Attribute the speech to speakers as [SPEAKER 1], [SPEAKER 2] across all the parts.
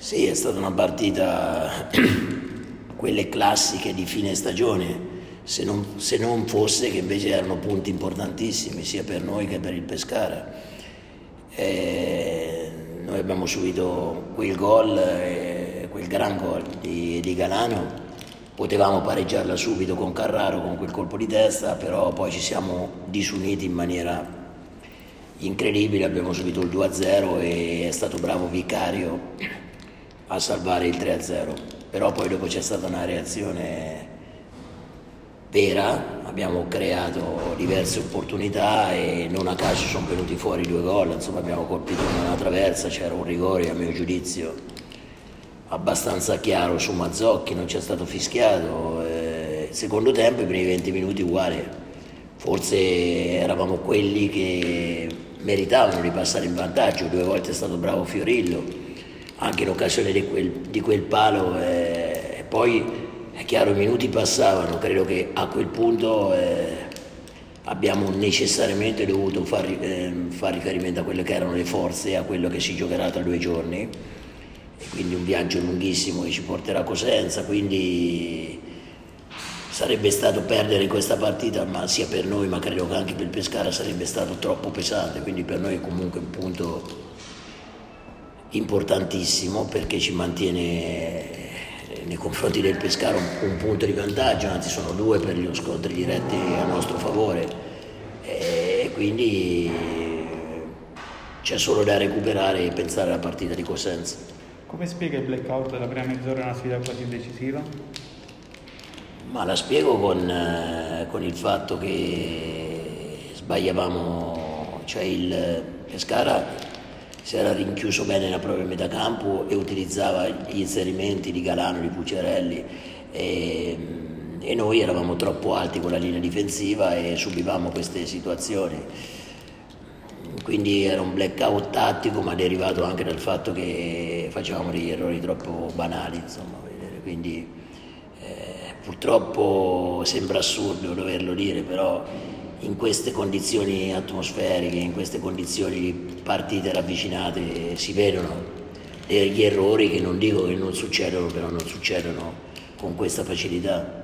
[SPEAKER 1] Sì, è stata una partita, quelle classiche di fine stagione, se non, se non, fosse che invece erano punti importantissimi sia per noi che per il Pescara. E noi abbiamo subito quel gol, quel gran gol di, di Galano potevamo pareggiarla subito con Carraro con quel colpo di testa, però poi ci siamo disuniti in maniera incredibile, abbiamo subito il 2-0 e è stato bravo Vicario a salvare il 3-0, però poi dopo c'è stata una reazione vera, abbiamo creato diverse opportunità e non a caso sono venuti fuori due gol, insomma abbiamo colpito una traversa, c'era un rigore a mio giudizio abbastanza chiaro su Mazzocchi, non c'è stato fischiato. Eh, secondo tempo, i primi 20 minuti uguale. Forse eravamo quelli che meritavano di passare in vantaggio, due volte è stato bravo Fiorillo, anche in occasione di quel, di quel palo. Eh, poi è chiaro, i minuti passavano, credo che a quel punto eh, abbiamo necessariamente dovuto far, eh, far riferimento a quelle che erano le forze a quello che si giocherà tra due giorni quindi un viaggio lunghissimo che ci porterà a Cosenza, quindi sarebbe stato perdere questa partita, ma sia per noi, ma credo che anche per il Pescara sarebbe stato troppo pesante, quindi per noi comunque un punto importantissimo perché ci mantiene nei confronti del Pescara un, un punto di vantaggio, anzi sono due per gli scontri diretti a nostro favore e quindi c'è solo da recuperare e pensare alla partita di Cosenza.
[SPEAKER 2] Come spiega il blackout della prima mezz'ora una sfida così decisiva?
[SPEAKER 1] Ma la spiego con, eh, con il fatto che sbagliavamo, cioè il Pescara si era rinchiuso bene nella propria metà campo e utilizzava gli inserimenti di Galano, di Pucciarelli e, e noi eravamo troppo alti con la linea difensiva e subivamo queste situazioni. Quindi era un blackout tattico ma derivato anche dal fatto che facevamo degli errori troppo banali insomma, quindi eh, purtroppo sembra assurdo doverlo dire però in queste condizioni atmosferiche, in queste condizioni di partite ravvicinate si vedono degli errori che non dico che non succedono però non succedono con questa facilità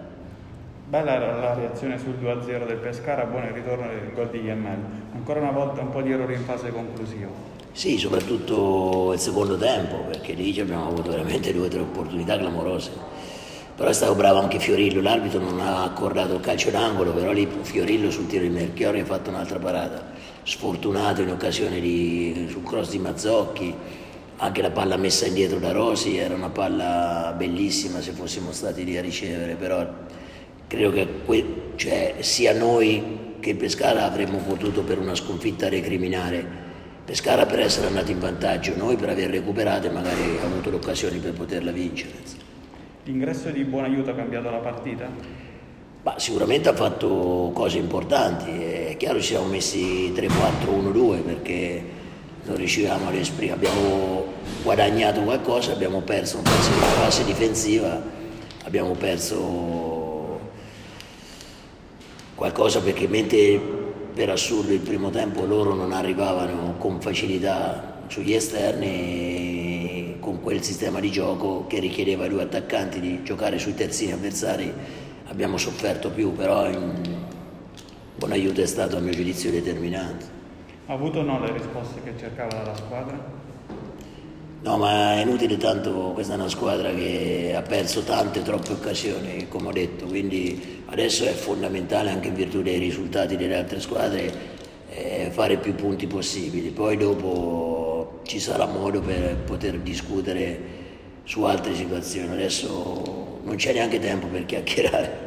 [SPEAKER 2] Bella la reazione sul 2-0 del Pescara, buono il ritorno del gol di Yemel. Ancora una volta un po' di errori in fase conclusiva.
[SPEAKER 1] Sì, soprattutto il secondo tempo, perché lì abbiamo avuto veramente due o tre opportunità clamorose. Però è stato bravo anche Fiorillo, l'arbitro non ha accordato il calcio d'angolo, però lì Fiorillo sul tiro di Merchiori ha fatto un'altra parata. Sfortunato in occasione di, sul cross di Mazzocchi, anche la palla messa indietro da Rosi era una palla bellissima se fossimo stati lì a ricevere, però credo che que- cioè, sia noi che Pescara avremmo potuto per una sconfitta recriminare Pescara per essere andati in vantaggio, noi per aver recuperato e magari avuto l'occasione per poterla vincere.
[SPEAKER 2] L'ingresso di buon aiuto ha cambiato la partita?
[SPEAKER 1] Ma sicuramente ha fatto cose importanti, è chiaro ci siamo messi 3-4-1-2 perché non riuscivamo ad esprimere, abbiamo guadagnato qualcosa, abbiamo perso un pezzo di fase difensiva, abbiamo perso qualcosa perché mentre per assurdo il primo tempo loro non arrivavano con facilità sugli esterni con quel sistema di gioco che richiedeva ai due attaccanti di giocare sui terzini avversari abbiamo sofferto più però in buon aiuto è stato a mio giudizio determinante
[SPEAKER 2] ha avuto o no le risposte che cercava dalla squadra?
[SPEAKER 1] No, ma è inutile tanto, questa è una squadra che ha perso tante, troppe occasioni, come ho detto, quindi adesso è fondamentale anche in virtù dei risultati delle altre squadre eh, fare più punti possibili, poi dopo ci sarà modo per poter discutere su altre situazioni, adesso non c'è neanche tempo per chiacchierare.